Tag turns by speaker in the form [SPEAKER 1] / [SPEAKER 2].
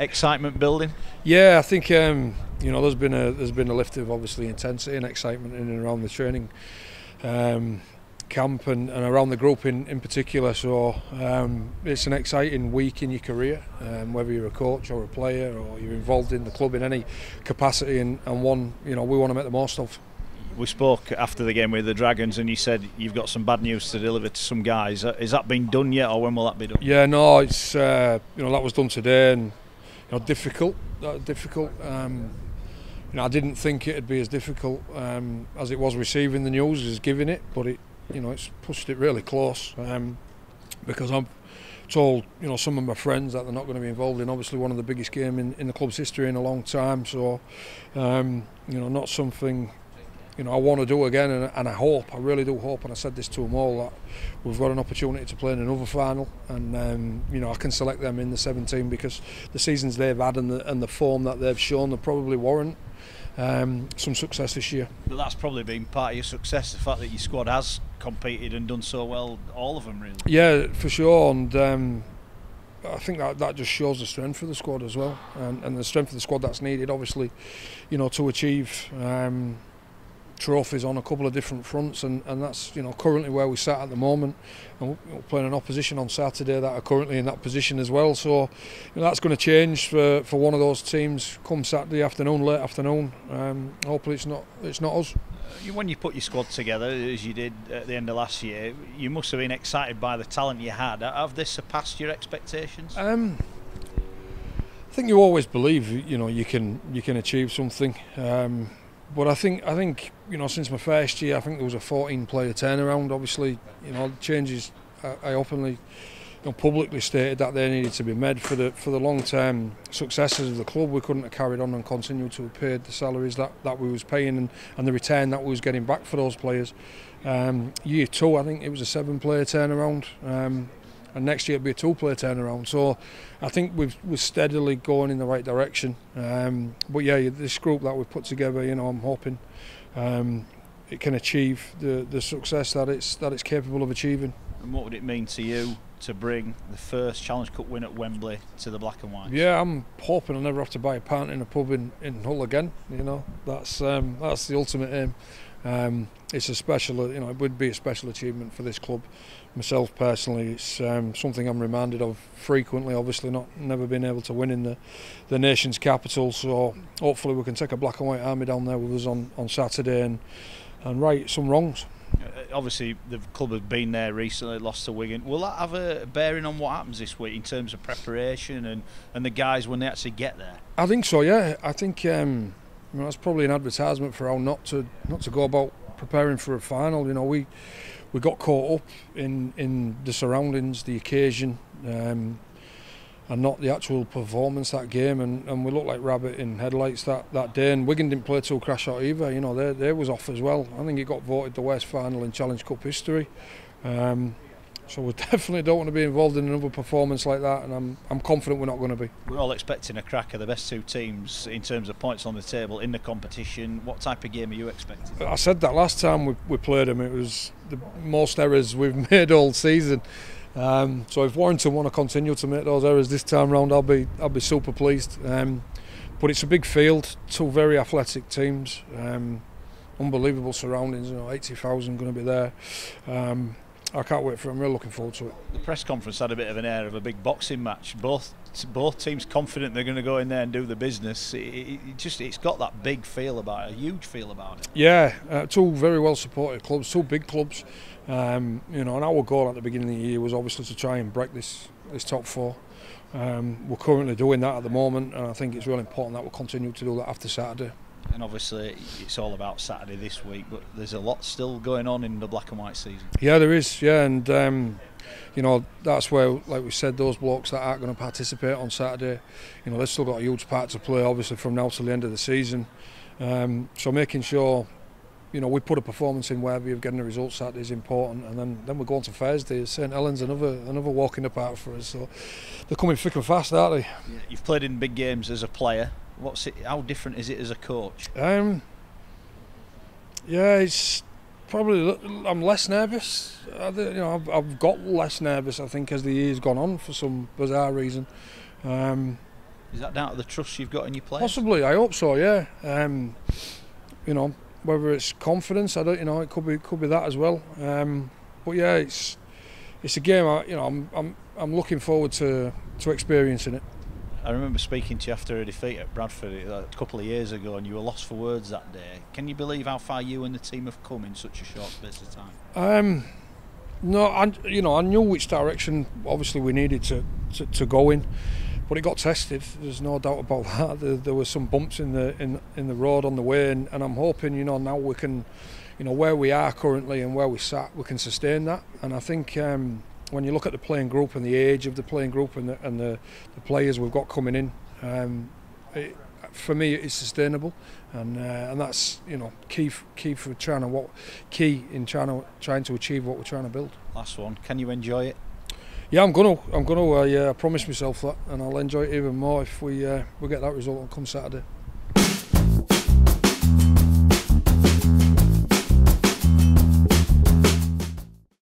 [SPEAKER 1] excitement building?
[SPEAKER 2] Yeah, I think um, you know there's been a there's been a lift of obviously intensity and excitement in and around the training um, camp and, and around the group in, in particular. So um, it's an exciting week in your career, um, whether you're a coach or a player or you're involved in the club in any capacity, and, and one you know we want to make the most of.
[SPEAKER 1] We spoke after the game with the Dragons, and you said you've got some bad news to deliver to some guys. Is that been done yet, or when will that be done?
[SPEAKER 2] Yeah, no, it's uh, you know that was done today, and you know, difficult, difficult. Um, you know, I didn't think it'd be as difficult um, as it was receiving the news as giving it, but it, you know, it's pushed it really close. Um, because I'm told, you know, some of my friends that they're not going to be involved in obviously one of the biggest game in, in the club's history in a long time. So, um, you know, not something you know I want to do again and, and I hope I really do hope and I said this to them all that we've got an opportunity to play in another final and um, you know I can select them in the 17 because the seasons they've had and the, and the form that they've shown they probably warrant um, some success this year.
[SPEAKER 1] But that's probably been part of your success, the fact that your squad has competed and done so well, all of them really.
[SPEAKER 2] Yeah, for sure, and um, I think that that just shows the strength of the squad as well, and, and the strength of the squad that's needed, obviously, you know, to achieve. Um, trophies on a couple of different fronts, and, and that's you know currently where we sat at the moment. And we're playing an opposition on Saturday that are currently in that position as well. So you know, that's going to change for, for one of those teams come Saturday afternoon, late afternoon. Um, hopefully it's not it's not us.
[SPEAKER 1] Uh, when you put your squad together, as you did at the end of last year, you must have been excited by the talent you had. Have this surpassed your expectations?
[SPEAKER 2] Um, I think you always believe you know you can you can achieve something. Um, But I think I think you know since my first year, I think there was a 14 player turnaround. Obviously, you know changes. I, I openly, you know, publicly stated that they needed to be made for the for the long term successes of the club. We couldn't have carried on and continued to have paid the salaries that, that we was paying and, and the return that we was getting back for those players. Um, year two, I think it was a seven player turnaround. Um, and next year it'll be a two-player turnaround. So I think we've, we're steadily going in the right direction. Um, but yeah, this group that we've put together, you know, I'm hoping um, it can achieve the, the success that it's, that it's capable of achieving.
[SPEAKER 1] And what would it mean to you to bring the first Challenge Cup win at Wembley to the black and white?
[SPEAKER 2] Yeah, I'm hoping I'll never have to buy a pint in a pub in, in Hull again. You know, that's um, that's the ultimate aim. Um, it's a special, you know, it would be a special achievement for this club. Myself personally, it's um, something I'm reminded of frequently. Obviously, not never been able to win in the, the nation's capital, so hopefully we can take a black and white army down there with us on, on Saturday and and right some wrongs.
[SPEAKER 1] Uh, obviously, the club have been there recently, lost to Wigan. Will that have a bearing on what happens this week in terms of preparation and, and the guys when they actually get there?
[SPEAKER 2] I think so, yeah. I think um, you know, that's probably an advertisement for how not to not to go about preparing for a final. You know, we we got caught up in in the surroundings, the occasion, um, and not the actual performance that game. And, and we looked like rabbit in headlights that, that day. And Wigan didn't play till crash out either. You know, they they was off as well. I think it got voted the worst final in Challenge Cup history. Um, so we definitely don't want to be involved in another performance like that, and I'm I'm confident we're not going to be.
[SPEAKER 1] We're all expecting a crack of the best two teams in terms of points on the table in the competition. What type of game are you expecting?
[SPEAKER 2] I said that last time we, we played them. It was the most errors we've made all season. Um, so if Warrington want to continue to make those errors this time round, I'll be I'll be super pleased. Um, but it's a big field, two very athletic teams, um, unbelievable surroundings. You know, eighty thousand going to be there. I can't wait for it. I'm really looking forward to it.
[SPEAKER 1] The press conference had a bit of an air of a big boxing match. Both both teams confident they're going to go in there and do the business. It, it just it's got that big feel about it, a huge feel about it.
[SPEAKER 2] Yeah, uh, two very well supported clubs, two big clubs. Um, you know, and our goal at the beginning of the year was obviously to try and break this this top four. Um, we're currently doing that at the moment, and I think it's really important that we'll continue to do that after Saturday
[SPEAKER 1] and obviously it's all about Saturday this week, but there's a lot still going on in the black and white season.
[SPEAKER 2] Yeah, there is. Yeah, and um, you know that's where, like we said, those blocks that aren't going to participate on Saturday, you know, they've still got a huge part to play, obviously, from now till the end of the season. Um, so making sure. You know, we put a performance in where we're getting a result Saturday is important, and then then we're going to Thursday. St Helens another another walk in the park for us. So they're coming thick and fast, aren't they?
[SPEAKER 1] Yeah, you've played in big games as a player. What's it? How different is it as a coach?
[SPEAKER 2] Um, yeah, it's probably I'm less nervous. I, you know, I've, I've, got less nervous. I think as the year's gone on for some bizarre reason. Um,
[SPEAKER 1] Is that down to the trust you've got in your players?
[SPEAKER 2] Possibly, I hope so. Yeah. Um, you know, whether it's confidence, I don't. You know, it could be could be that as well. Um, but yeah, it's it's a game. I, you know, I'm I'm I'm looking forward to to experiencing it.
[SPEAKER 1] I remember speaking to you after a defeat at Bradford uh, a couple of years ago, and you were lost for words that day. Can you believe how far you and the team have come in such a short space of time?
[SPEAKER 2] Um, no, I, you know, I knew which direction obviously we needed to, to, to go in, but it got tested. There's no doubt about that. There, there were some bumps in the in in the road on the way, and, and I'm hoping, you know, now we can, you know, where we are currently and where we sat, we can sustain that. And I think. Um, when you look at the playing group and the age of the playing group and the, and the, the players we've got coming in, um, it, for me it's sustainable. And uh, and that's you know key key for trying to what key in trying to trying to achieve what we're trying to build.
[SPEAKER 1] Last one. Can you enjoy it?
[SPEAKER 2] Yeah i'm gonna i'm gonna uh, yeah, i promised myself that and i'll enjoy it even more if we uh, we get that result on come saturday.